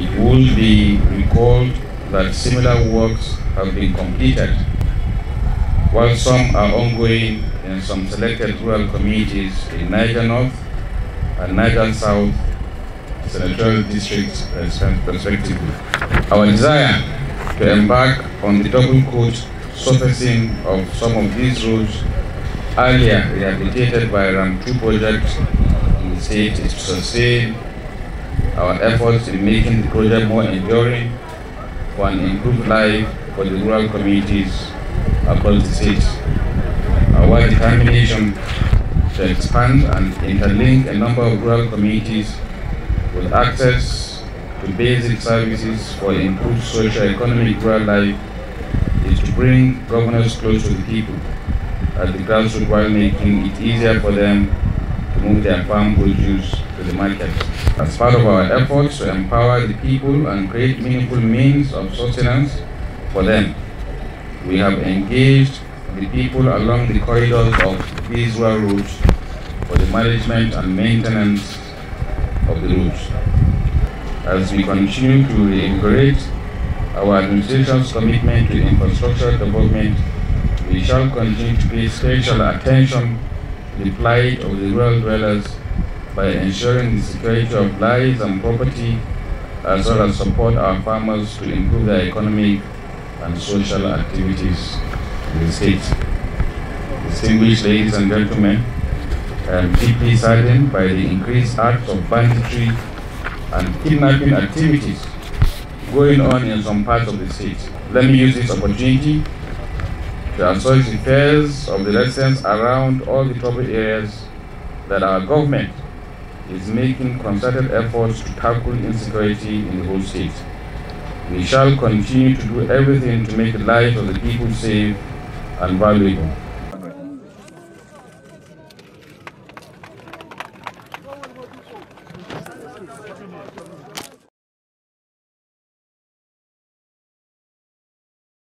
It will be recalled that similar works have been completed, while some are ongoing in some selected rural communities in Niger North and Niger South senatorial districts respectively. Our desire to embark on the double coat surfacing of some of these roads earlier rehabilitated by RAMP 2 project in the state is to sustain our efforts in making the project more enduring for an improved life for the rural communities across the state. Our determination to expand and interlink a number of rural communities with access to basic services for improved socio-economic rural life is to bring governors close to the people at the grassroots while making it easier for them to move their farm produce to the market. As part of our efforts to empower the people and create meaningful means of sustenance for them, we have engaged the people along the corridors of these rural routes for the management and maintenance of the routes. As we continue to reinvigorate our administration's commitment to infrastructure development, we shall continue to pay special attention to the plight of the rural dwellers by ensuring the security of lives and property, as well as support our farmers to improve their economic and social activities in the state. Distinguished ladies and gentlemen, I am deeply saddened by the increased acts of banditry and kidnapping activities going on in some parts of the state. Let me use this opportunity to assuage the fears of the residents around all the troubled areas that our government is making concerted efforts to tackle insecurity in the whole state. We shall continue to do everything to make the lives of the people safe and valuable.